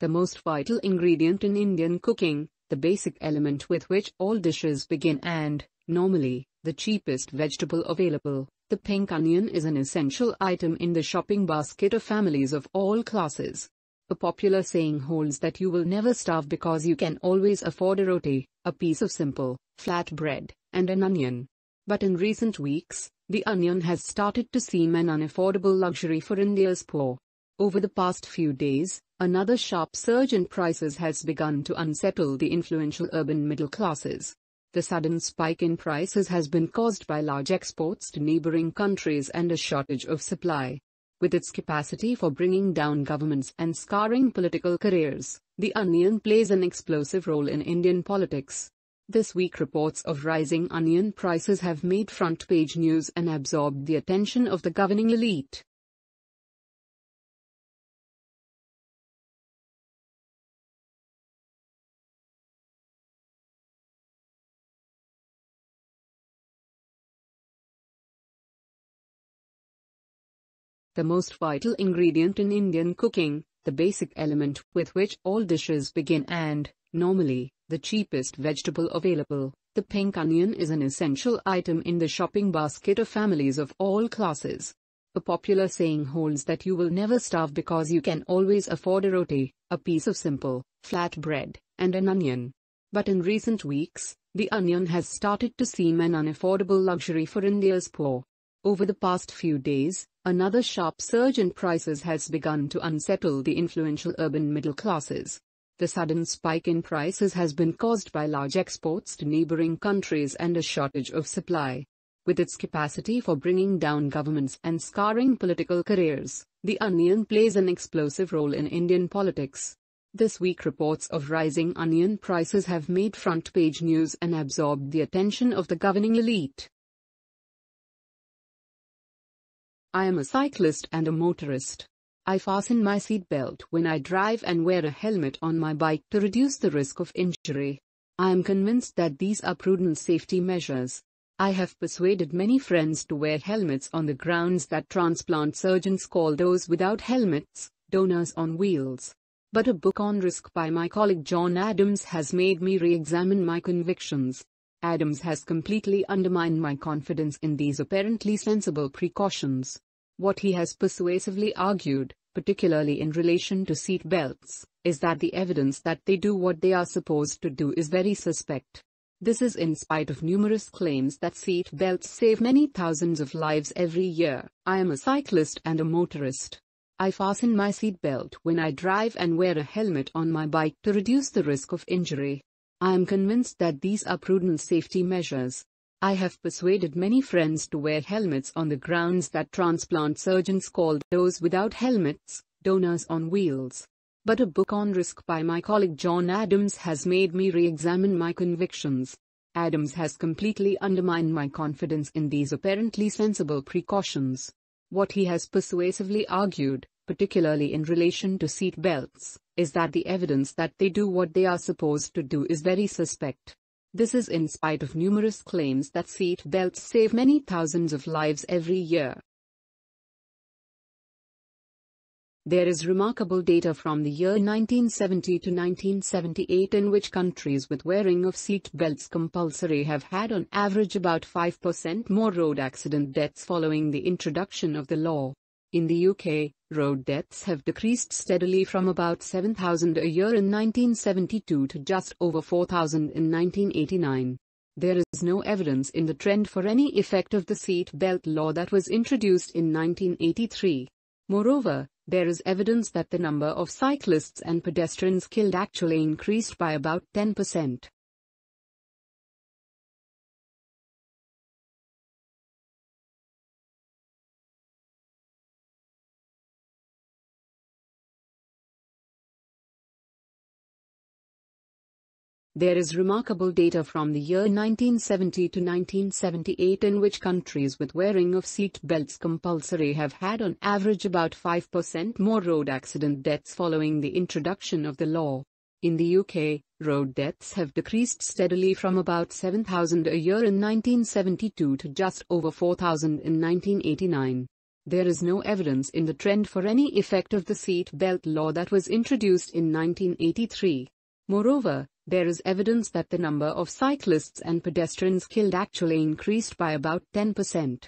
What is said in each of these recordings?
the most vital ingredient in Indian cooking, the basic element with which all dishes begin and, normally, the cheapest vegetable available. The pink onion is an essential item in the shopping basket of families of all classes. A popular saying holds that you will never starve because you can always afford a roti, a piece of simple, flat bread, and an onion. But in recent weeks, the onion has started to seem an unaffordable luxury for India's poor. Over the past few days, another sharp surge in prices has begun to unsettle the influential urban middle classes. The sudden spike in prices has been caused by large exports to neighboring countries and a shortage of supply. With its capacity for bringing down governments and scarring political careers, the onion plays an explosive role in Indian politics. This week reports of rising onion prices have made front page news and absorbed the attention of the governing elite. The most vital ingredient in Indian cooking, the basic element with which all dishes begin and, normally, the cheapest vegetable available. The pink onion is an essential item in the shopping basket of families of all classes. A popular saying holds that you will never starve because you can always afford a roti, a piece of simple, flat bread, and an onion. But in recent weeks, the onion has started to seem an unaffordable luxury for India's poor. Over the past few days, another sharp surge in prices has begun to unsettle the influential urban middle classes. The sudden spike in prices has been caused by large exports to neighboring countries and a shortage of supply. With its capacity for bringing down governments and scarring political careers, the onion plays an explosive role in Indian politics. This week reports of rising onion prices have made front page news and absorbed the attention of the governing elite. I am a cyclist and a motorist. I fasten my seatbelt when I drive and wear a helmet on my bike to reduce the risk of injury. I am convinced that these are prudent safety measures. I have persuaded many friends to wear helmets on the grounds that transplant surgeons call those without helmets donors on wheels. But a book on risk by my colleague John Adams has made me re examine my convictions. Adams has completely undermined my confidence in these apparently sensible precautions. What he has persuasively argued, particularly in relation to seat belts, is that the evidence that they do what they are supposed to do is very suspect. This is in spite of numerous claims that seat belts save many thousands of lives every year. I am a cyclist and a motorist. I fasten my seat belt when I drive and wear a helmet on my bike to reduce the risk of injury. I am convinced that these are prudent safety measures. I have persuaded many friends to wear helmets on the grounds that transplant surgeons call those without helmets donors on wheels. But a book on risk by my colleague John Adams has made me re examine my convictions. Adams has completely undermined my confidence in these apparently sensible precautions. What he has persuasively argued, particularly in relation to seat belts, is that the evidence that they do what they are supposed to do is very suspect. This is in spite of numerous claims that seat belts save many thousands of lives every year. There is remarkable data from the year 1970 to 1978 in which countries with wearing of seat belts compulsory have had on average about 5% more road accident deaths following the introduction of the law. In the UK, road deaths have decreased steadily from about 7,000 a year in 1972 to just over 4,000 in 1989. There is no evidence in the trend for any effect of the seat belt law that was introduced in 1983. Moreover, there is evidence that the number of cyclists and pedestrians killed actually increased by about 10%. There is remarkable data from the year 1970 to 1978 in which countries with wearing of seat belts compulsory have had on average about 5% more road accident deaths following the introduction of the law. In the UK, road deaths have decreased steadily from about 7,000 a year in 1972 to just over 4,000 in 1989. There is no evidence in the trend for any effect of the seat belt law that was introduced in 1983. Moreover, there is evidence that the number of cyclists and pedestrians killed actually increased by about 10%.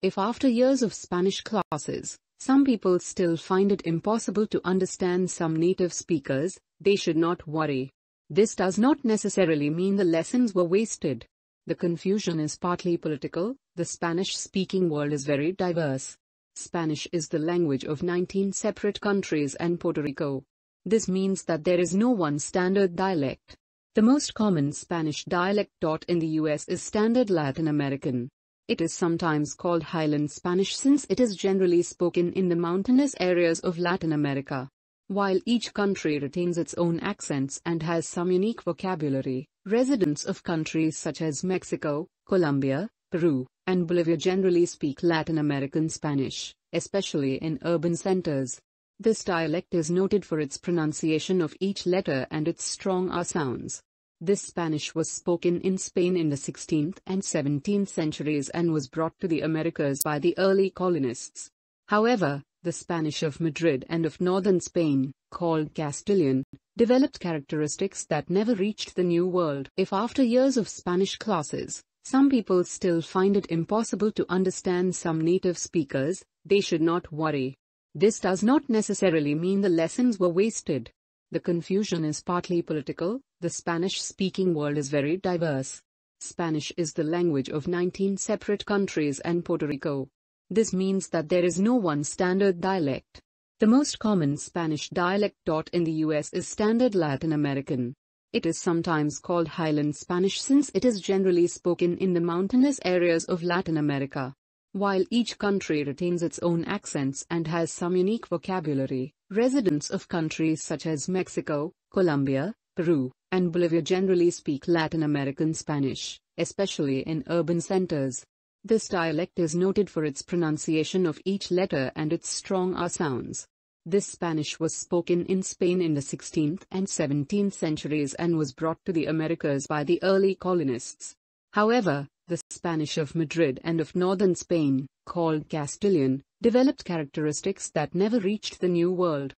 If after years of Spanish classes, some people still find it impossible to understand some native speakers, they should not worry. This does not necessarily mean the lessons were wasted. The confusion is partly political, the Spanish-speaking world is very diverse. Spanish is the language of 19 separate countries and Puerto Rico. This means that there is no one standard dialect. The most common Spanish dialect taught in the US is Standard Latin American. It is sometimes called Highland Spanish since it is generally spoken in the mountainous areas of Latin America. While each country retains its own accents and has some unique vocabulary, residents of countries such as Mexico, Colombia, Peru, and Bolivia generally speak Latin American Spanish, especially in urban centers. This dialect is noted for its pronunciation of each letter and its strong R sounds. This Spanish was spoken in Spain in the 16th and 17th centuries and was brought to the Americas by the early colonists. However, the Spanish of Madrid and of northern Spain, called Castilian, developed characteristics that never reached the New World. If after years of Spanish classes, some people still find it impossible to understand some native speakers, they should not worry. This does not necessarily mean the lessons were wasted. The confusion is partly political, the Spanish-speaking world is very diverse. Spanish is the language of 19 separate countries and Puerto Rico. This means that there is no one standard dialect. The most common Spanish dialect taught in the US is Standard Latin American. It is sometimes called Highland Spanish since it is generally spoken in the mountainous areas of Latin America. While each country retains its own accents and has some unique vocabulary, residents of countries such as Mexico, Colombia, Peru, and Bolivia generally speak Latin American Spanish, especially in urban centers. This dialect is noted for its pronunciation of each letter and its strong R sounds. This Spanish was spoken in Spain in the 16th and 17th centuries and was brought to the Americas by the early colonists. However, the Spanish of Madrid and of northern Spain, called Castilian, developed characteristics that never reached the New World.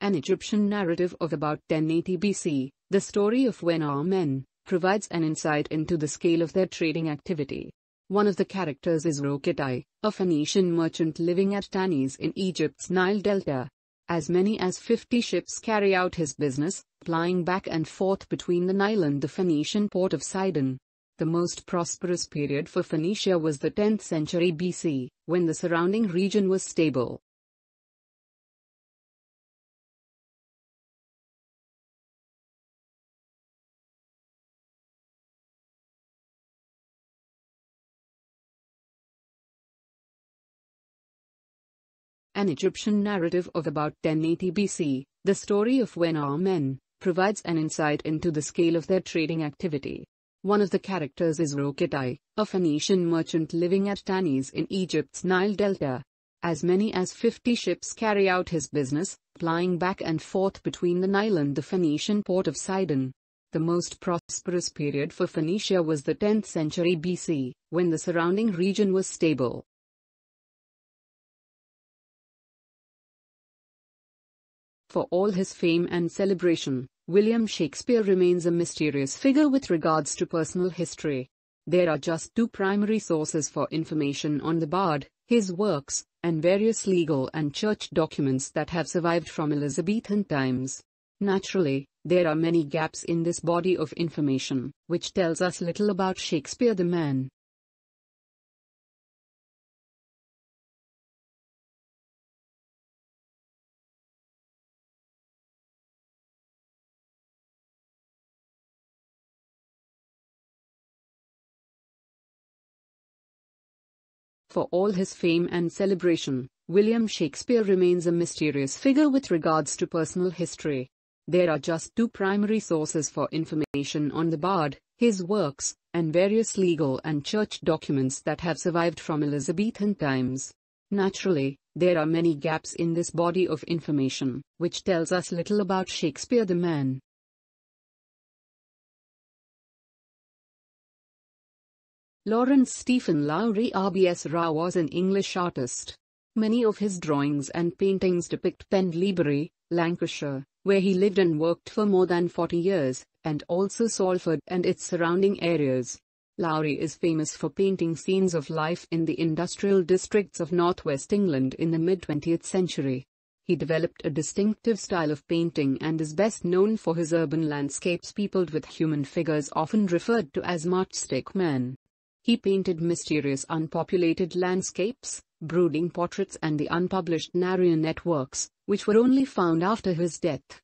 An Egyptian narrative of about 1080 BC, the story of Wenamun, provides an insight into the scale of their trading activity. One of the characters is Roquetai, a Phoenician merchant living at Tanis in Egypt's Nile Delta. As many as 50 ships carry out his business, plying back and forth between the Nile and the Phoenician port of Sidon. The most prosperous period for Phoenicia was the 10th century BC, when the surrounding region was stable. An Egyptian narrative of about 1080 BC, the story of Wenamun, provides an insight into the scale of their trading activity. One of the characters is Roquetai, a Phoenician merchant living at Tanis in Egypt's Nile Delta. As many as 50 ships carry out his business, plying back and forth between the Nile and the Phoenician port of Sidon. The most prosperous period for Phoenicia was the 10th century BC, when the surrounding region was stable. For all his fame and celebration, William Shakespeare remains a mysterious figure with regards to personal history. There are just two primary sources for information on the bard, his works, and various legal and church documents that have survived from Elizabethan times. Naturally, there are many gaps in this body of information, which tells us little about Shakespeare the man. For all his fame and celebration, William Shakespeare remains a mysterious figure with regards to personal history. There are just two primary sources for information on the bard, his works, and various legal and church documents that have survived from Elizabethan times. Naturally, there are many gaps in this body of information, which tells us little about Shakespeare the man. Laurence Stephen Lowry RBA RA was an English artist. Many of his drawings and paintings depict Pendlebury, Lancashire, where he lived and worked for more than 40 years, and also Salford and its surrounding areas. Lowry is famous for painting scenes of life in the industrial districts of northwest England in the mid-20th century. He developed a distinctive style of painting and is best known for his urban landscapes peopled with human figures often referred to as matchstick men. He painted mysterious unpopulated landscapes, brooding portraits and the unpublished marionette works, which were only found after his death.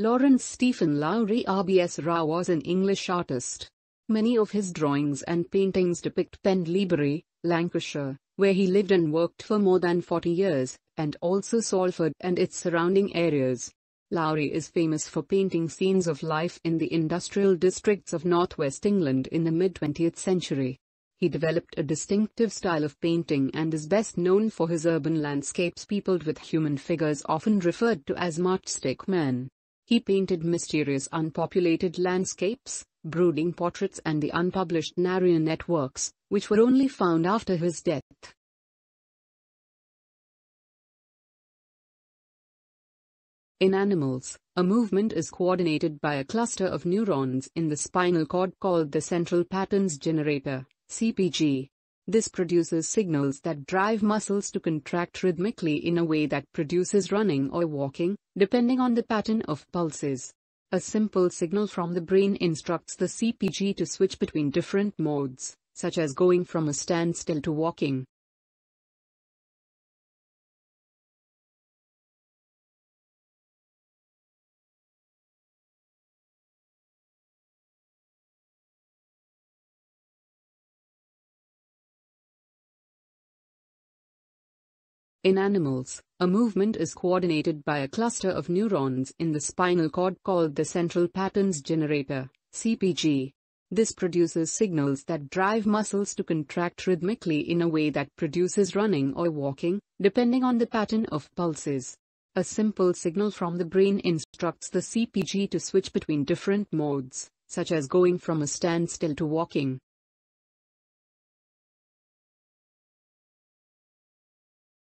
Laurence Stephen Lowry RBA RA was an English artist. Many of his drawings and paintings depict Pendlebury, Lancashire, where he lived and worked for more than 40 years, and also Salford and its surrounding areas. Lowry is famous for painting scenes of life in the industrial districts of northwest England in the mid-20th century. He developed a distinctive style of painting and is best known for his urban landscapes peopled with human figures often referred to as matchstick men. He painted mysterious unpopulated landscapes, brooding portraits and the unpublished marionette works, which were only found after his death. In animals, a movement is coordinated by a cluster of neurons in the spinal cord called the central patterns generator, CPG. This produces signals that drive muscles to contract rhythmically in a way that produces running or walking, depending on the pattern of pulses. A simple signal from the brain instructs the CPG to switch between different modes, such as going from a standstill to walking. In animals, a movement is coordinated by a cluster of neurons in the spinal cord called the central patterns generator, CPG. This produces signals that drive muscles to contract rhythmically in a way that produces running or walking, depending on the pattern of pulses. A simple signal from the brain instructs the CPG to switch between different modes, such as going from a standstill to walking.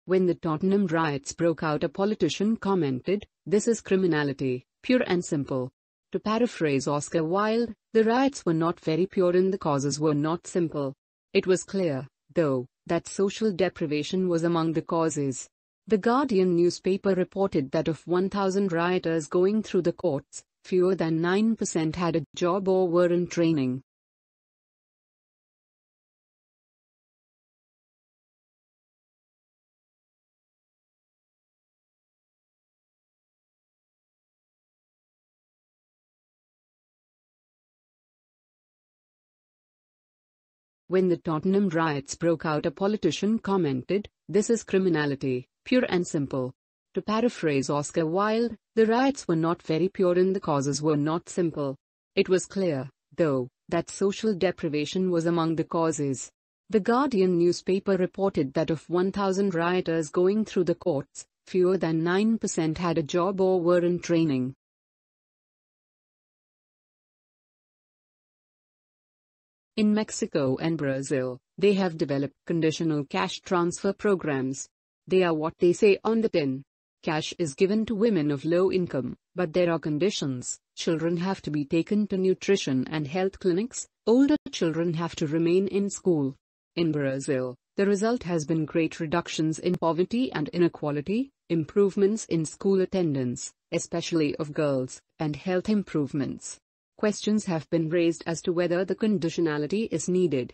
When the Tottenham riots broke out a politician commented, this is criminality, pure and simple. To paraphrase Oscar Wilde, the riots were not very pure and the causes were not simple. It was clear, though, that social deprivation was among the causes. The Guardian newspaper reported that of 1,000 rioters going through the courts, fewer than 9% had a job or were in training. When the Tottenham riots broke out a politician commented, this is criminality, pure and simple. To paraphrase Oscar Wilde, the riots were not very pure and the causes were not simple. It was clear, though, that social deprivation was among the causes. The Guardian newspaper reported that of 1,000 rioters going through the courts, fewer than 9% had a job or were in training. In Mexico and Brazil, they have developed conditional cash transfer programs. They are what they say on the tin. Cash is given to women of low income, but there are conditions. Children have to be taken to nutrition and health clinics, older children have to remain in school. In Brazil, the result has been great reductions in poverty and inequality, improvements in school attendance, especially of girls, and health improvements questions have been raised as to whether the conditionality is needed.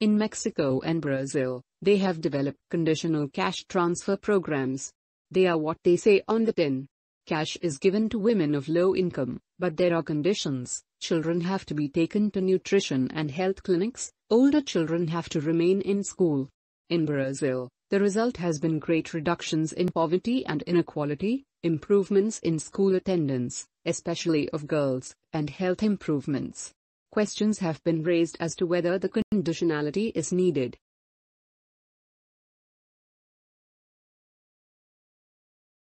In Mexico and Brazil, they have developed conditional cash transfer programs. They are what they say on the tin. Cash is given to women of low income, but there are conditions. children have to be taken to nutrition and health clinics, older children have to remain in school. In Brazil, the result has been great reductions in poverty and inequality, improvements in school attendance, especially of girls, and health improvements. Questions have been raised as to whether the conditionality is needed.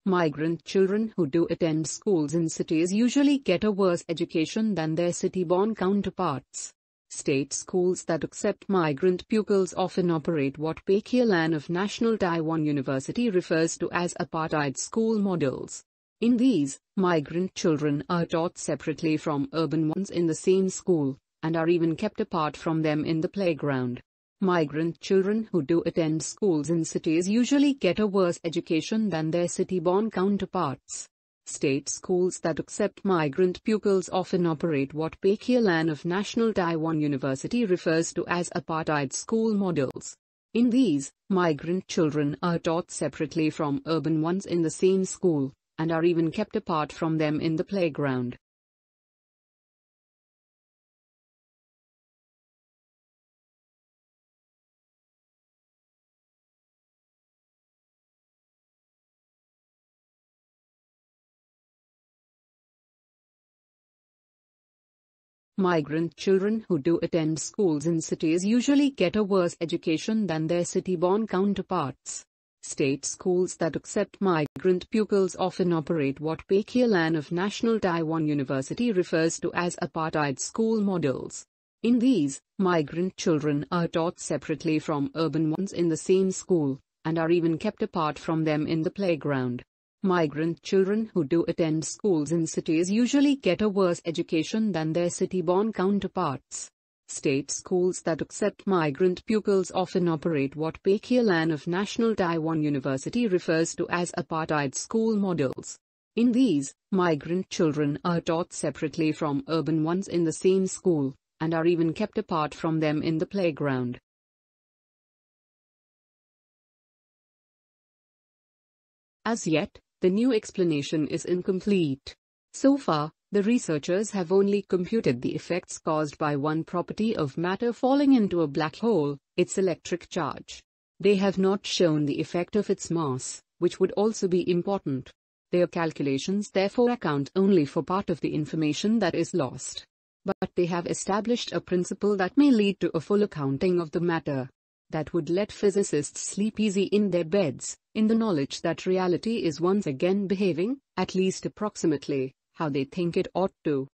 Migrant children who do attend schools in cities usually get a worse education than their city-born counterparts. State schools that accept migrant pupils often operate what Baek Hye-lan of National Taiwan University refers to as apartheid school models. In these, migrant children are taught separately from urban ones in the same school, and are even kept apart from them in the playground. Migrant children who do attend schools in cities usually get a worse education than their city-born counterparts. State schools that accept migrant pupils often operate what Baek Hye-lan of National Taiwan University refers to as apartheid school models. In these, migrant children are taught separately from urban ones in the same school, and are even kept apart from them in the playground. Migrant children who do attend schools in cities usually get a worse education than their city-born counterparts. State schools that accept migrant pupils often operate what Baek Hye-lan of National Taiwan University refers to as apartheid school models. In these, migrant children are taught separately from urban ones in the same school, and are even kept apart from them in the playground. Migrant children who do attend schools in cities usually get a worse education than their city-born counterparts. State schools that accept migrant pupils often operate what Baek Hye-lan of National Taiwan University refers to as apartheid school models. In these, migrant children are taught separately from urban ones in the same school, and are even kept apart from them in the playground. As yet, the new explanation is incomplete. So far, the researchers have only computed the effects caused by one property of matter falling into a black hole, its electric charge. They have not shown the effect of its mass, which would also be important. Their calculations therefore account only for part of the information that is lost. But they have established a principle that may lead to a full accounting of the matter that would let physicists sleep easy in their beds, in the knowledge that reality is once again behaving, at least approximately, how they think it ought to.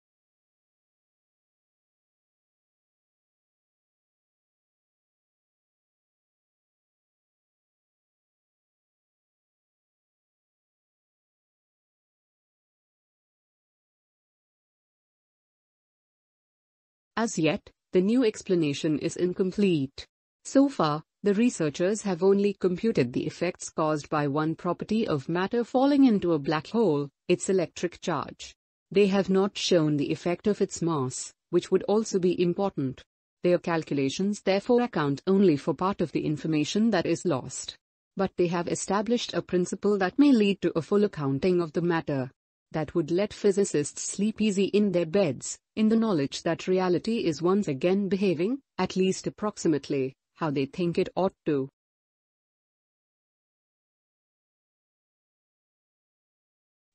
As yet, the new explanation is incomplete. So far, the researchers have only computed the effects caused by one property of matter falling into a black hole, its electric charge. They have not shown the effect of its mass, which would also be important. Their calculations therefore account only for part of the information that is lost. But they have established a principle that may lead to a full accounting of the matter. That would let physicists sleep easy in their beds, in the knowledge that reality is once again behaving, at least approximately, how they think it ought to.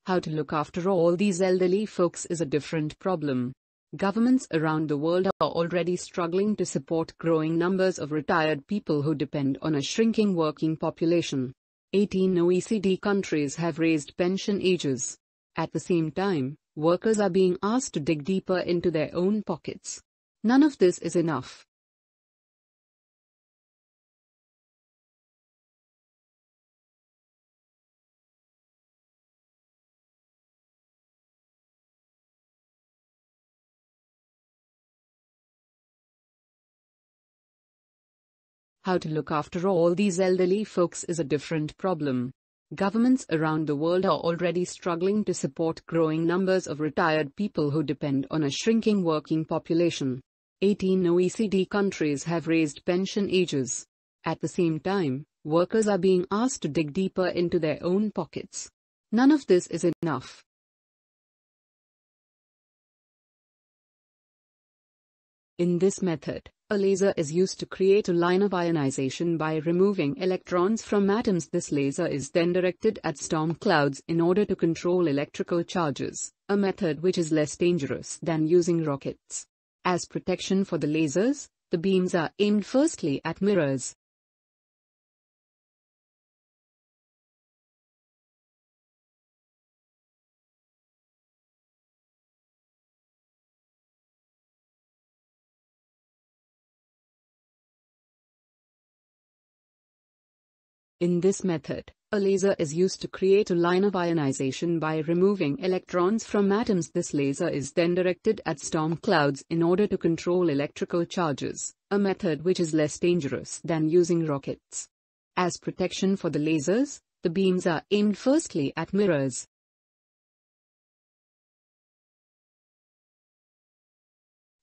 How to look after all these elderly folks is a different problem. Governments around the world are already struggling to support growing numbers of retired people who depend on a shrinking working population. 18 OECD countries have raised pension ages. At the same time, workers are being asked to dig deeper into their own pockets. None of this is enough. How to look after all these elderly folks is a different problem. Governments around the world are already struggling to support growing numbers of retired people who depend on a shrinking working population. 18 OECD countries have raised pension ages. At the same time, workers are being asked to dig deeper into their own pockets. None of this is enough. In this method, a laser is used to create a line of ionization by removing electrons from atoms. This laser is then directed at storm clouds in order to control electrical charges, a method which is less dangerous than using rockets. As protection for the lasers, the beams are aimed firstly at mirrors. In this method, a laser is used to create a line of ionization by removing electrons from atoms. This laser is then directed at storm clouds in order to control electrical charges, a method which is less dangerous than using rockets. As protection for the lasers, the beams are aimed firstly at mirrors.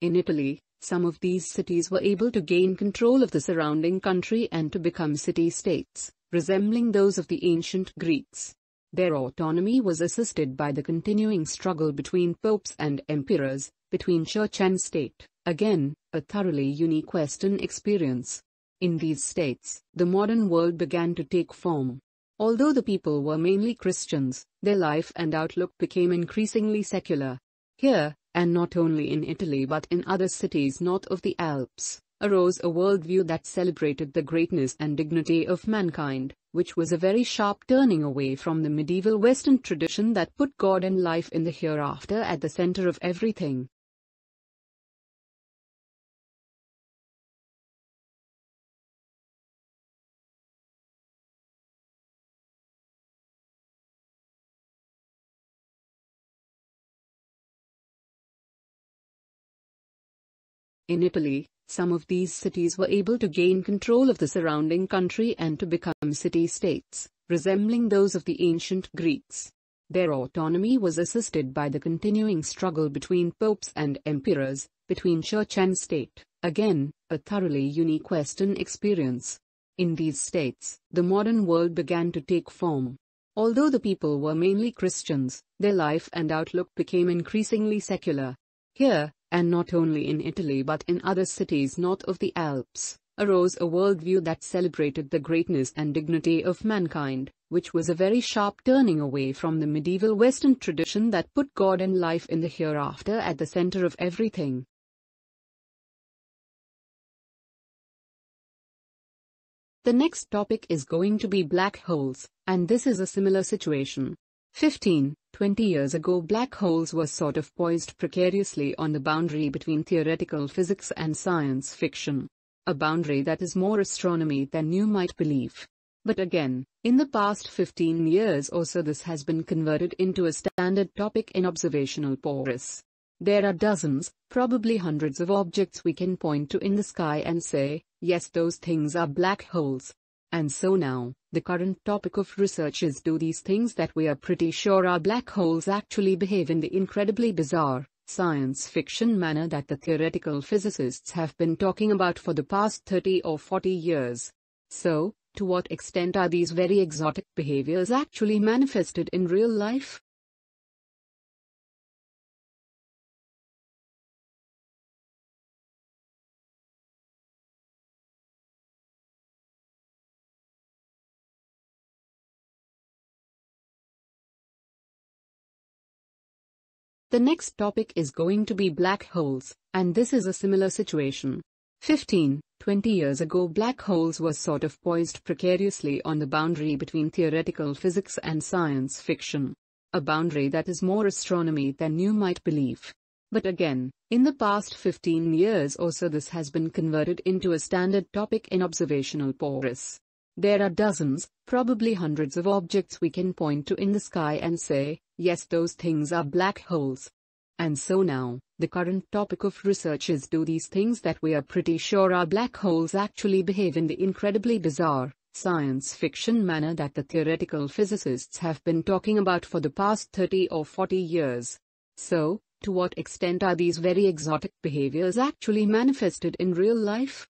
In Italy, some of these cities were able to gain control of the surrounding country and to become city-states resembling those of the ancient Greeks. Their autonomy was assisted by the continuing struggle between popes and emperors, between church and state, again, a thoroughly unique Western experience. In these states, the modern world began to take form. Although the people were mainly Christians, their life and outlook became increasingly secular. Here, and not only in Italy but in other cities north of the Alps, arose a worldview that celebrated the greatness and dignity of mankind, which was a very sharp turning away from the medieval Western tradition that put God and life in the hereafter at the center of everything. In Italy, some of these cities were able to gain control of the surrounding country and to become city-states, resembling those of the ancient Greeks. Their autonomy was assisted by the continuing struggle between popes and emperors, between church and state, again, a thoroughly unique Western experience. In these states, the modern world began to take form. Although the people were mainly Christians, their life and outlook became increasingly secular. Here, and not only in Italy but in other cities north of the Alps, arose a worldview that celebrated the greatness and dignity of mankind, which was a very sharp turning away from the medieval Western tradition that put God and life in the hereafter at the center of everything. The next topic is going to be black holes, and this is a similar situation. 15, 20 years ago black holes were sort of poised precariously on the boundary between theoretical physics and science fiction. A boundary that is more astronomy than you might believe. But again, in the past 15 years or so this has been converted into a standard topic in observational porous. There are dozens, probably hundreds of objects we can point to in the sky and say, yes those things are black holes. And so now, the current topic of research is do these things that we are pretty sure are black holes actually behave in the incredibly bizarre, science fiction manner that the theoretical physicists have been talking about for the past 30 or 40 years. So, to what extent are these very exotic behaviors actually manifested in real life? The next topic is going to be black holes, and this is a similar situation. 15, 20 years ago black holes were sort of poised precariously on the boundary between theoretical physics and science fiction. A boundary that is more astronomy than you might believe. But again, in the past 15 years or so this has been converted into a standard topic in observational porous. There are dozens, probably hundreds of objects we can point to in the sky and say, yes those things are black holes. And so now, the current topic of research is do these things that we are pretty sure are black holes actually behave in the incredibly bizarre, science fiction manner that the theoretical physicists have been talking about for the past 30 or 40 years. So, to what extent are these very exotic behaviors actually manifested in real life?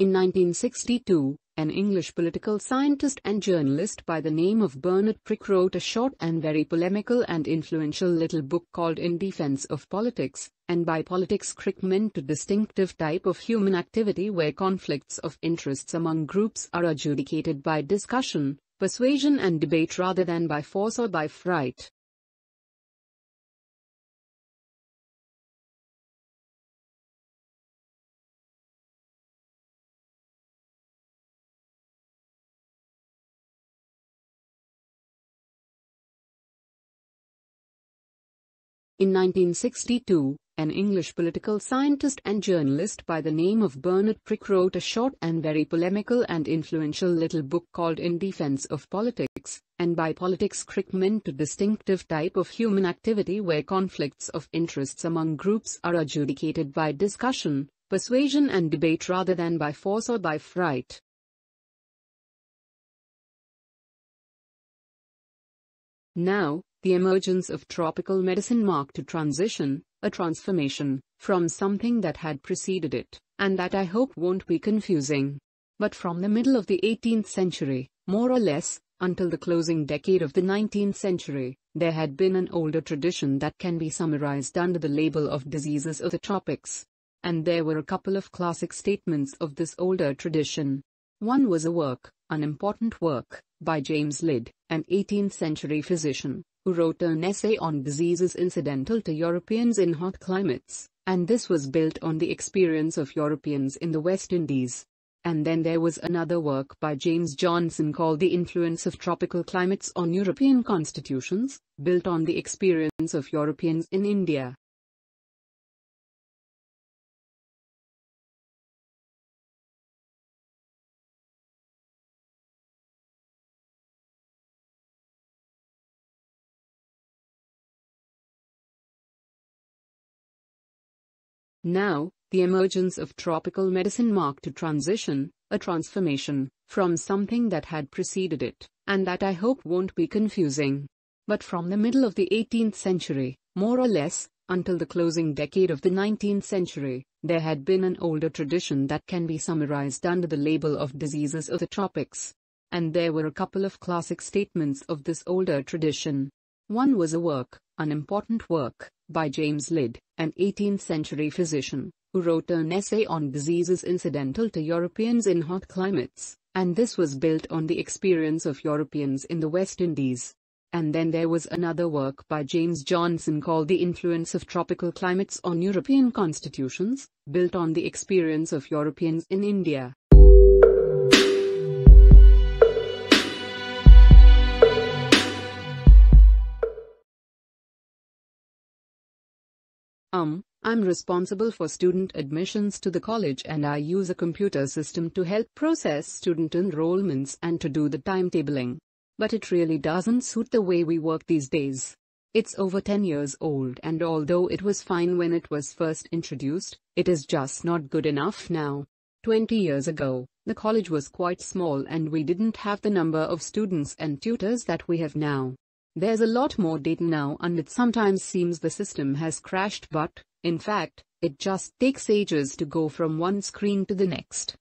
In 1962, an English political scientist and journalist by the name of Bernard Crick wrote a short and very polemical and influential little book called In Defense of Politics, and by politics Crick meant a distinctive type of human activity where conflicts of interests among groups are adjudicated by discussion, persuasion and debate rather than by force or by fright. In 1962, an English political scientist and journalist by the name of Bernard Crick wrote a short and very polemical and influential little book called In Defense of Politics, and by politics Crick meant a distinctive type of human activity where conflicts of interests among groups are adjudicated by discussion, persuasion and debate rather than by force or by fright. Now, the emergence of tropical medicine marked a transition, a transformation, from something that had preceded it, and that I hope won't be confusing. But from the middle of the 18th century, more or less, until the closing decade of the 19th century, there had been an older tradition that can be summarized under the label of diseases of the tropics. And there were a couple of classic statements of this older tradition. One was a work, an important work, by James Lind, an 18th century physician, who wrote an essay on diseases incidental to Europeans in hot climates, and this was built on the experience of Europeans in the West Indies. And then there was another work by James Johnson called The Influence of Tropical Climates on European Constitutions, built on the experience of Europeans in India. Now, the emergence of tropical medicine marked a transition, a transformation, from something that had preceded it, and that I hope won't be confusing. But from the middle of the 18th century, more or less, until the closing decade of the 19th century, there had been an older tradition that can be summarized under the label of diseases of the tropics. And there were a couple of classic statements of this older tradition. One was a work, an important work, by James Lind, an 18th century physician, who wrote an essay on diseases incidental to Europeans in hot climates, and this was built on the experience of Europeans in the West Indies. And then there was another work by James Johnson called The Influence of Tropical Climates on European Constitutions, built on the experience of Europeans in India. Um, I'm responsible for student admissions to the college and I use a computer system to help process student enrollments and to do the timetabling. But it really doesn't suit the way we work these days. It's over 10 years old and although it was fine when it was first introduced, it is just not good enough now. 20 years ago, the college was quite small and we didn't have the number of students and tutors that we have now. There's a lot more data now and it sometimes seems the system has crashed but, in fact, it just takes ages to go from one screen to the next.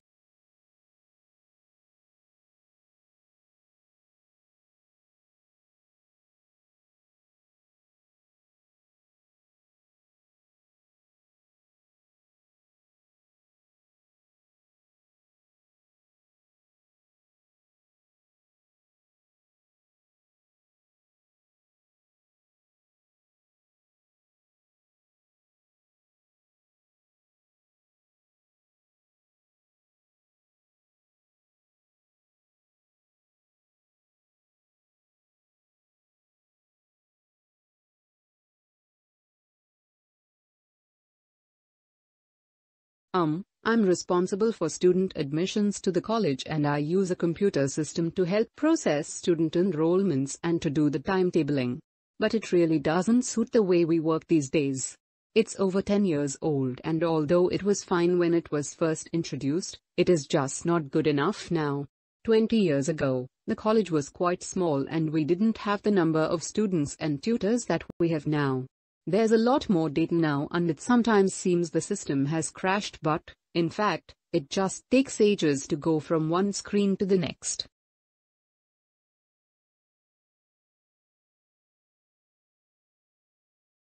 Um, I'm responsible for student admissions to the college and I use a computer system to help process student enrollments and to do the timetabling. But it really doesn't suit the way we work these days. It's over 10 years old and although it was fine when it was first introduced, it is just not good enough now. 20 years ago, the college was quite small and we didn't have the number of students and tutors that we have now. There's a lot more data now and it sometimes seems the system has crashed but, in fact, it just takes ages to go from one screen to the next.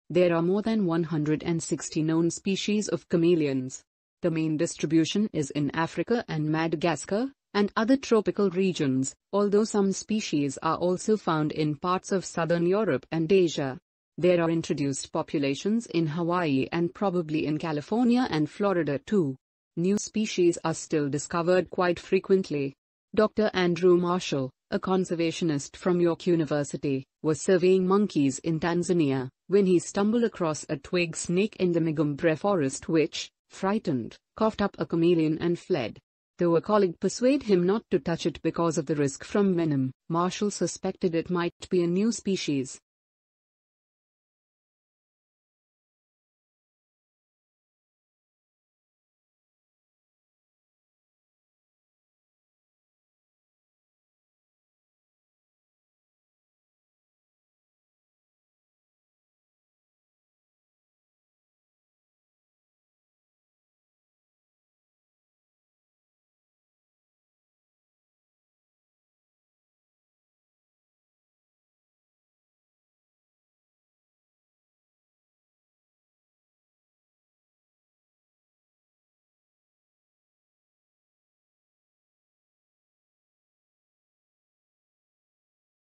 There are more than 160 known species of chameleons. The main distribution is in Africa and Madagascar, and other tropical regions, although some species are also found in parts of southern Europe and Asia. There are introduced populations in Hawaii and probably in California and Florida too. New species are still discovered quite frequently. Dr. Andrew Marshall, a conservationist from York University, was surveying monkeys in Tanzania when he stumbled across a twig snake in the Migombe forest which, frightened, coughed up a chameleon and fled. Though a colleague persuaded him not to touch it because of the risk from venom, Marshall suspected it might be a new species.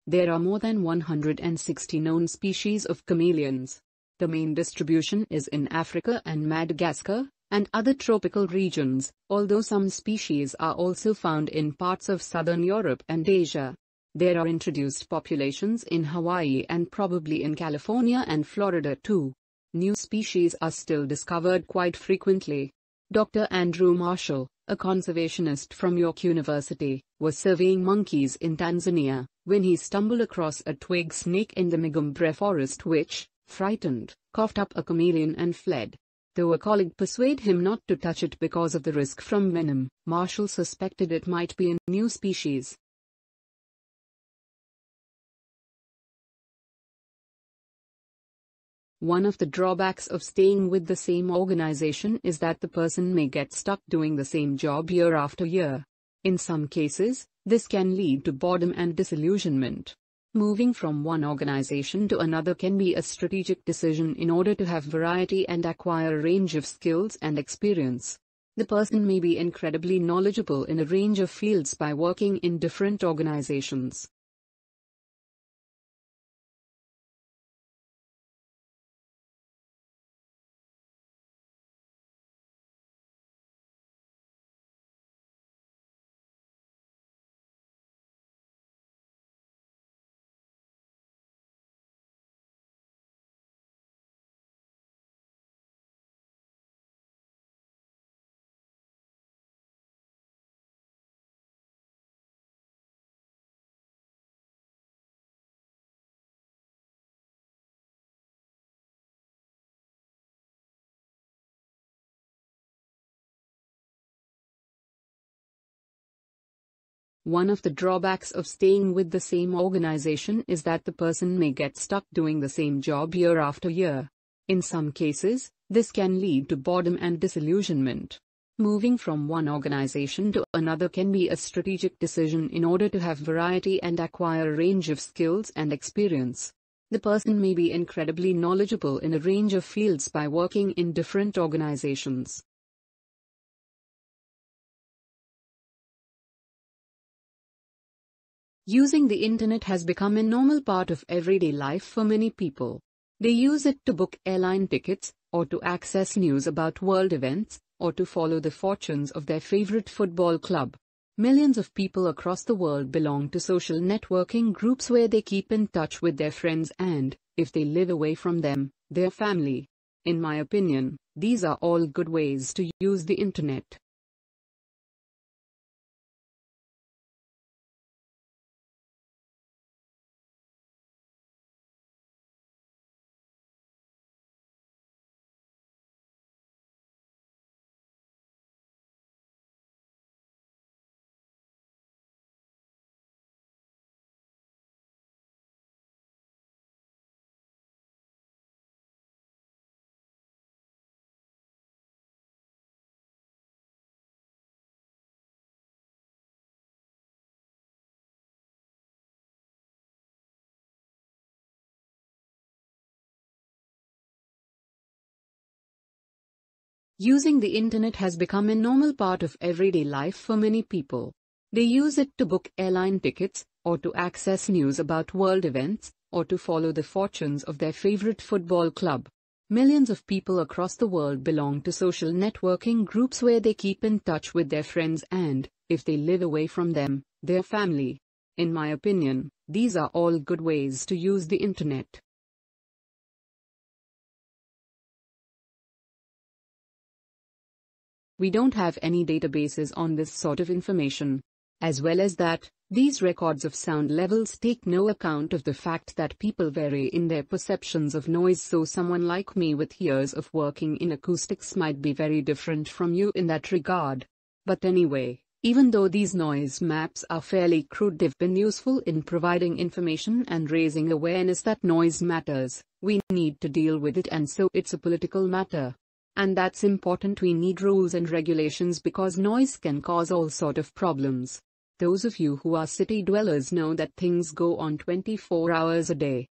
There are more than 160 known species of chameleons. The main distribution is in Africa and Madagascar, and other tropical regions, although some species are also found in parts of southern Europe and Asia. There are introduced populations in Hawaii and probably in California and Florida too. New species are still discovered quite frequently. Dr. Andrew Marshall, a conservationist from York University, was surveying monkeys in Tanzania when he stumbled across a twig snake in the Migombe forest which, frightened, coughed up a chameleon and fled. Though a colleague persuaded him not to touch it because of the risk from venom, Marshall suspected it might be a new species. One of the drawbacks of staying with the same organization is that the person may get stuck doing the same job year after year. In some cases, this can lead to boredom and disillusionment. Moving from one organization to another can be a strategic decision in order to have variety and acquire a range of skills and experience. The person may be incredibly knowledgeable in a range of fields by working in different organizations. One of the drawbacks of staying with the same organization is that the person may get stuck doing the same job year after year. In some cases, this can lead to boredom and disillusionment. Moving from one organization to another can be a strategic decision in order to have variety and acquire a range of skills and experience. The person may be incredibly knowledgeable in a range of fields by working in different organizations. Using the internet has become a normal part of everyday life for many people. They use it to book airline tickets, or to access news about world events, or to follow the fortunes of their favorite football club. Millions of people across the world belong to social networking groups where they keep in touch with their friends and, if they live away from them, their family. In my opinion, these are all good ways to use the internet. Using the internet has become a normal part of everyday life for many people. They use it to book airline tickets, or to access news about world events, or to follow the fortunes of their favorite football club. Millions of people across the world belong to social networking groups where they keep in touch with their friends and, if they live away from them, their family. In my opinion, these are all good ways to use the internet. We don't have any databases on this sort of information. As well as that, these records of sound levels take no account of the fact that people vary in their perceptions of noise so someone like me with years of working in acoustics might be very different from you in that regard. But anyway, even though these noise maps are fairly crude they've been useful in providing information and raising awareness that noise matters, we need to deal with it and so it's a political matter. And that's important we need rules and regulations because noise can cause all sort of problems. Those of you who are city dwellers know that things go on 24 hours a day.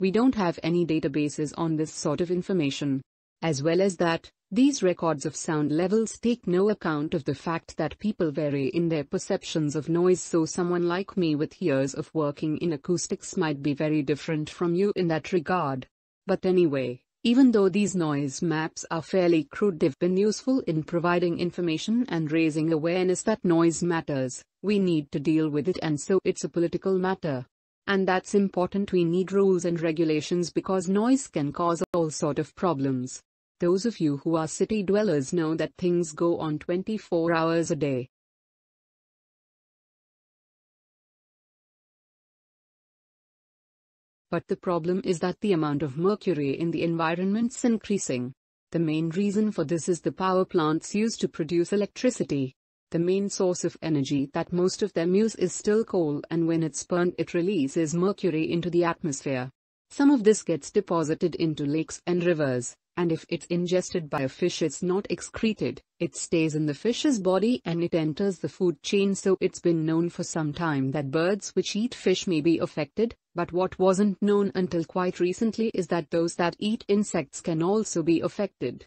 We don't have any databases on this sort of information. As well as that, these records of sound levels take no account of the fact that people vary in their perceptions of noise so someone like me with years of working in acoustics might be very different from you in that regard. But anyway, even though these noise maps are fairly crude they've been useful in providing information and raising awareness that noise matters, we need to deal with it and so it's a political matter. And that's important we need rules and regulations because noise can cause all sort of problems. Those of you who are city dwellers know that things go on 24 hours a day. But the problem is that the amount of mercury in the environment's increasing. The main reason for this is the power plants used to produce electricity. The main source of energy that most of them use is still coal and when it's burned it releases mercury into the atmosphere. Some of this gets deposited into lakes and rivers, and if it's ingested by a fish it's not excreted, it stays in the fish's body and it enters the food chain so it's been known for some time that birds which eat fish may be affected, but what wasn't known until quite recently is that those that eat insects can also be affected.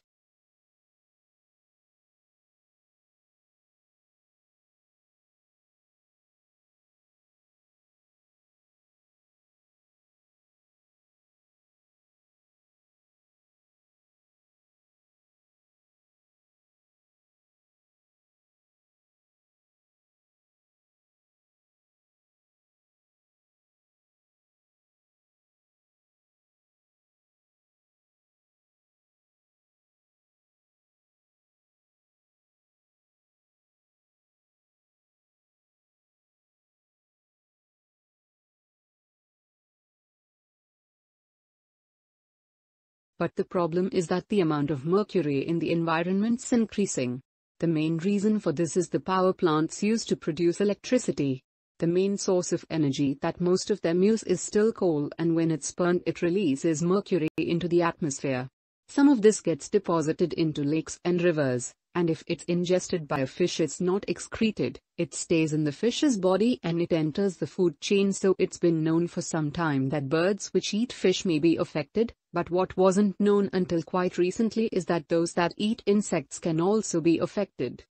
But the problem is that the amount of mercury in the environment's increasing. The main reason for this is the power plants used to produce electricity. The main source of energy that most of them use is still coal and when it's burned it releases mercury into the atmosphere. Some of this gets deposited into lakes and rivers, and if it's ingested by a fish it's not excreted, it stays in the fish's body and it enters the food chain so it's been known for some time that birds which eat fish may be affected, but what wasn't known until quite recently is that those that eat insects can also be affected.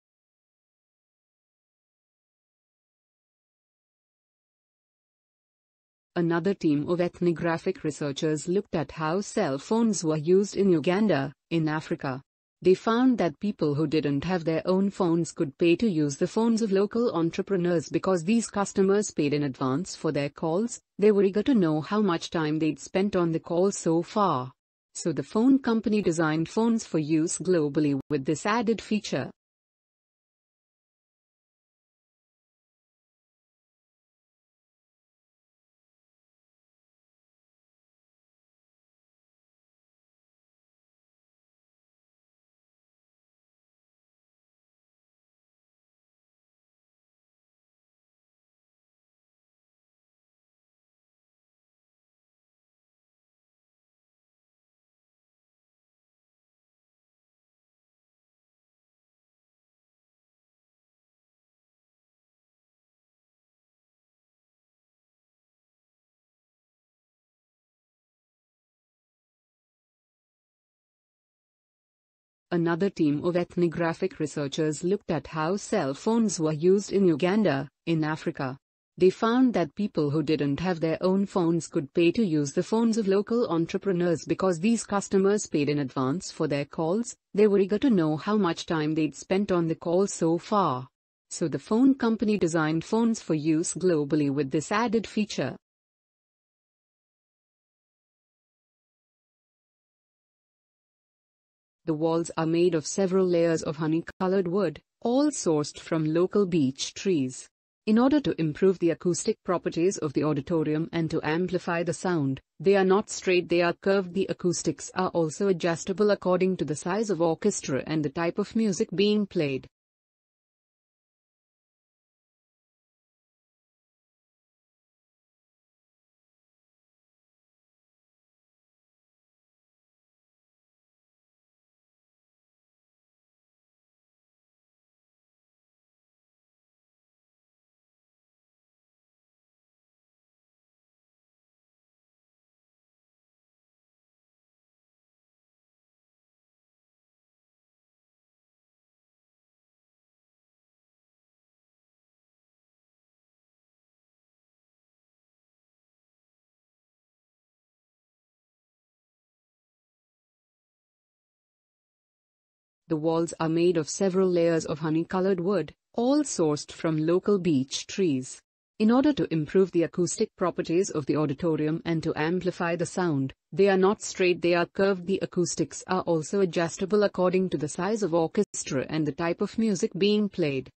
Another team of ethnographic researchers looked at how cell phones were used in Uganda, in Africa. They found that people who didn't have their own phones could pay to use the phones of local entrepreneurs because these customers paid in advance for their calls, they were eager to know how much time they'd spent on the call so far. So the phone company designed phones for use globally with this added feature. Another team of ethnographic researchers looked at how cell phones were used in Uganda, in Africa. They found that people who didn't have their own phones could pay to use the phones of local entrepreneurs because these customers paid in advance for their calls, they were eager to know how much time they'd spent on the call so far. So the phone company designed phones for use globally with this added feature. The walls are made of several layers of honey-colored wood, all sourced from local beech trees. In order to improve the acoustic properties of the auditorium and to amplify the sound, they are not straight they are curved the acoustics are also adjustable according to the size of orchestra and the type of music being played. The walls are made of several layers of honey-colored wood, all sourced from local beech trees. In order to improve the acoustic properties of the auditorium and to amplify the sound, they are not straight they are curved the acoustics are also adjustable according to the size of orchestra and the type of music being played.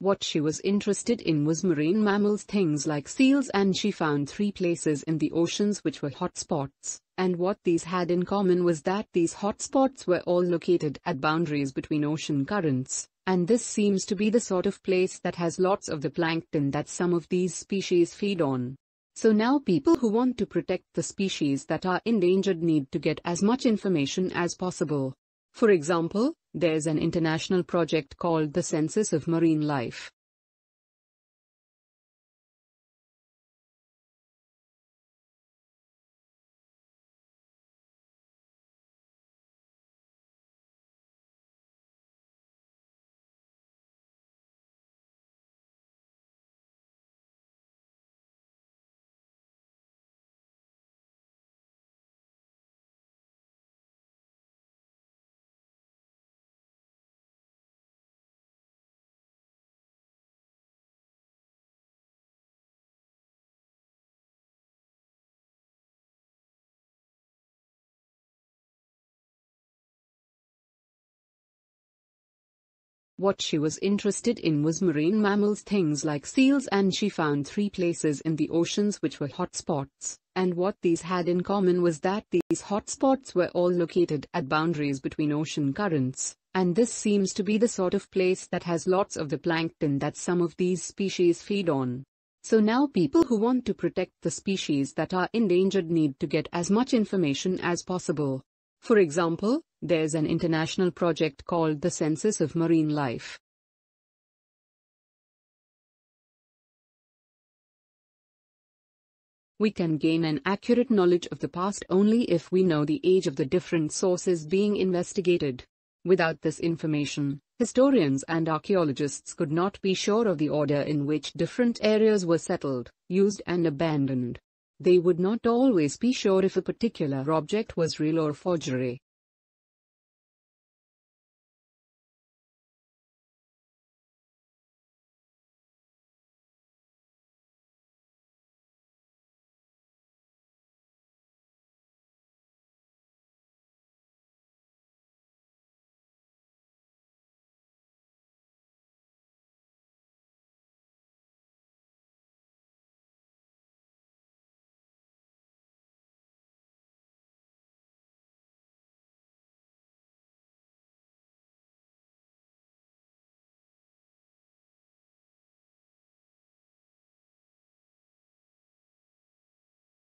What she was interested in was marine mammals things like seals and she found three places in the oceans which were hotspots, and what these had in common was that these hotspots were all located at boundaries between ocean currents, and this seems to be the sort of place that has lots of the plankton that some of these species feed on. So now people who want to protect the species that are endangered need to get as much information as possible. For example, there's an international project called the Census of Marine Life. What she was interested in was marine mammals things like seals and she found three places in the oceans which were hotspots, and what these had in common was that these hotspots were all located at boundaries between ocean currents, and this seems to be the sort of place that has lots of the plankton that some of these species feed on. So now people who want to protect the species that are endangered need to get as much information as possible. For example, there's an international project called the Census of Marine Life. We can gain an accurate knowledge of the past only if we know the age of the different sources being investigated. Without this information, historians and archaeologists could not be sure of the order in which different areas were settled, used and abandoned. They would not always be sure if a particular object was real or forgery.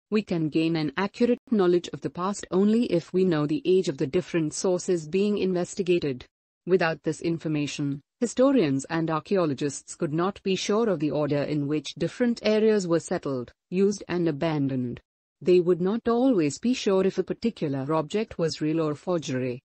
We can gain an accurate knowledge of the past only if we know the age of the different sources being investigated. Without this information, historians and archaeologists could not be sure of the order in which different areas were settled, used and abandoned. They would not always be sure if a particular object was real or forgery.